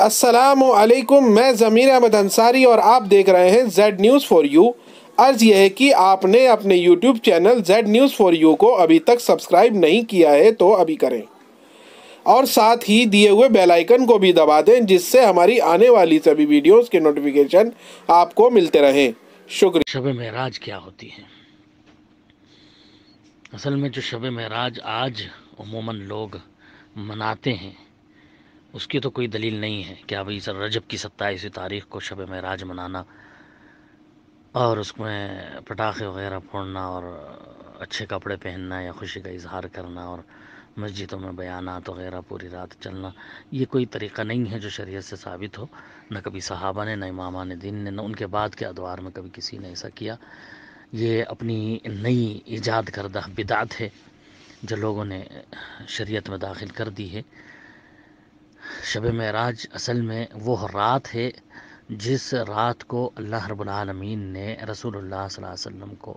السلام علیکم، میں ضمیر احمد انصاری اور آپ دیکھ رہے ہیں زیڈ نیوز فور یو۔ عرض یہ ہے کہ آپ نے اپنے YouTube channel Z news four you کو ابھی تک سبسکرائب نہیں کیا ہے تو ابھی کریں۔ اور ساتھ ہی دیے ہوئے بیل آئیکن کو بھی دبا دیں، جس سے ہماری آنے والی سبھی ویڈیوز کے نوٹیفیکیشن آپ کو ملتے رہیں۔ شکریہ۔ شب معراج کیا ہوتی ہے اصل میں جو شب معراج آج عموماً لوگ مناتے ہیں اس کی تو کوئی دلیل نہیں ہے کہ ابھی سر رجب کی ستائیسویں تاریخ کو شب معراج منانا اور اس میں پٹاخے وغیرہ پھوڑنا اور اچھے کپڑے پہننا یا خوشی کا اظہار کرنا اور مسجدوں میں بیانات وغیرہ پوری رات چلنا، یہ کوئی طریقہ نہیں ہے جو شریعت سے ثابت ہو، نہ کبھی صحابہ نے، نہ امامان دین نے، نہ ان کے بعد کے ادوار میں کبھی کسی نے ایسا کیا۔ یہ اپنی نئی ایجاد کردہ بدعت ہے جو لوگوں نے شریعت میں داخل کر دی ہے۔ شب معراج اصل میں وہ رات ہے جس رات کو اللہ رب العالمین نے رسول اللہ صلی اللہ علیہ وسلم کو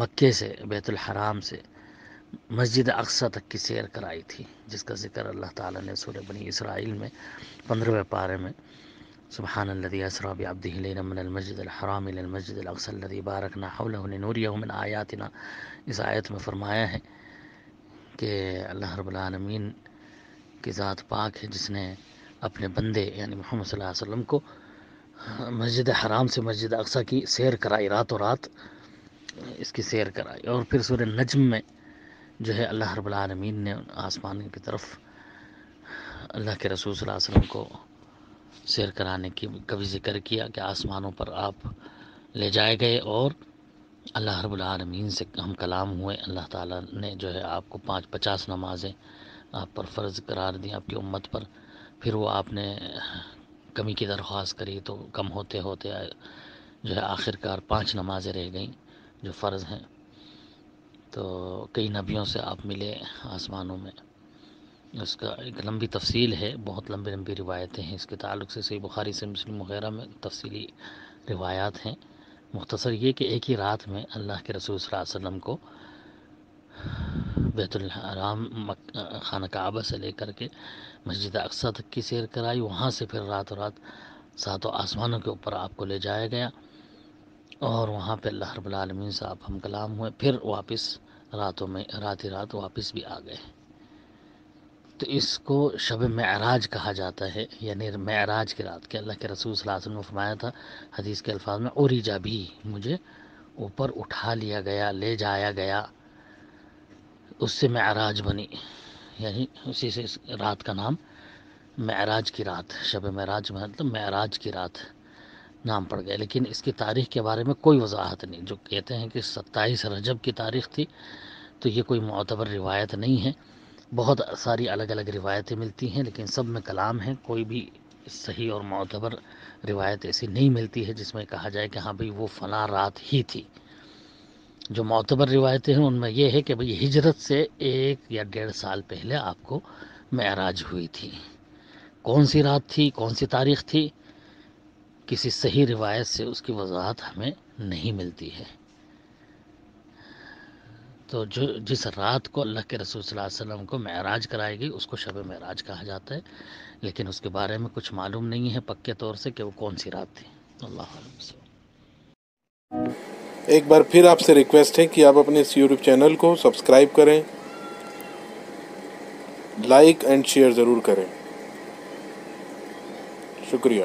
مکے سے، بیت الحرام سے مسجد اقصہ تک کی سیر کرائی تھی، جس کا ذکر اللہ تعالیٰ نے سورہ بنی اسرائیل میں پندرہویں پارے میں سبحان الذي اسرا بعبده ليلا من المسجد الحرام الى المسجد الاقصى الذي باركنا حوله لنريه من آیاتنا، اس آیت میں فرمایا ہے کہ اللہ رب العالمین کی ذات پاک ہے، جس نے اپنے بندے یعنی محمد صلی اللہ علیہ وسلم کو مسجد حرام سے مسجد اقصہ کی سیر کرائی رات و رات، اس کی سیر کرائی۔ اور پھر سورہ نجم میں جو ہے، اللہ رب العالمین نے آسمان کی طرف اللہ کے رسول صلی اللہ علیہ وسلم کو سیر کرانے کی کبھی ذکر کیا کہ آسمانوں پر آپ لے جائے گئے اور اللہ رب العالمین سے ہم کلام ہوئے۔ اللہ تعالیٰ نے جو ہے، آپ کو پانچ پچاس نمازیں آپ پر فرض قرار دیں، آپ کی امت پر۔ پھر وہ آپ نے کمی کی درخواست کری تو کم ہوتے ہوتے جو ہے آخر کار پانچ نمازیں رہ گئیں جو فرض ہیں۔ تو کئی نبیوں سے آپ ملے آسمانوں میں۔ اس کا ایک لمبی تفصیل ہے، بہت لمبی لمبی روایتیں ہیں۔ اس کے تعلق سے صحیح بخاری سے مسلم وغیرہ میں تفصیلی روایات ہیں۔ مختصر یہ کہ ایک ہی رات میں اللہ کے رسول صلی اللہ علیہ وسلم کو بیت الحرام خانہ کعبہ سے لے کر کے مسجد اقصہ تک کی سیر کرائی، وہاں سے پھر رات و رات ساتوں آسمانوں کے اوپر آپ کو لے جایا گیا اور وہاں پہ اللہ رب العالمین سے آپ ہم کلام ہوئے، پھر واپس راتوں میں، رات ہی رات واپس بھی آ گئے۔ تو اس کو شب معراج کہا جاتا ہے یعنی معراج کی رات کے، اللہ کے رسول صلی اللہ علیہ وسلم نے فرمایا تھا، حدیث کے الفاظ میں اوری جا بھی مجھے اوپر اٹھا لیا گیا، لے جایا گیا۔ اس سے معراج بنی یعنی اسی سے رات کا نام، معراج کی رات، شب معراج مطلب معراج کی رات نام پڑ گیا لیکن اس کی تاریخ کے بارے میں کوئی وضاحت نہیں۔ جو کہتے ہیں کہ ستائیس رجب کی تاریخ تھی، تو یہ کوئی معتبر روایت نہیں ہے۔ بہت ساری الگ الگ روایتیں ملتی ہیں، لیکن سب میں کلام ہے کوئی بھی صحیح اور معتبر روایت ایسی نہیں ملتی ہے جس میں کہا جائے کہ ہاں بھئی وہ فلاں رات ہی تھی۔ جو معتبر روایتیں ہیں، ان میں یہ ہے کہ بھئی ہجرت سے ایک یا ڈیڑھ سال پہلے آپ کو معراج ہوئی تھی۔ کون سی رات تھی، کون سی تاریخ تھی، کسی صحیح روایت سے اس کی وضاحت ہمیں نہیں ملتی ہے۔ تو جو جس رات کو اللہ کے رسول صلی اللہ علیہ وسلم کو معراج کرائی گئی، اس کو شب معراج کہا جاتا ہے۔ لیکن اس کے بارے میں کچھ معلوم نہیں ہے پکے طور سے کہ وہ کون سی رات تھی۔ اللہ علیہ ایک بار پھر آپ سے ریکویسٹ ہے کہ آپ اپنے اس یوٹیوب چینل کو سبسکرائب کریں۔ لائک اینڈ شیئر ضرور کریں۔ شکریہ۔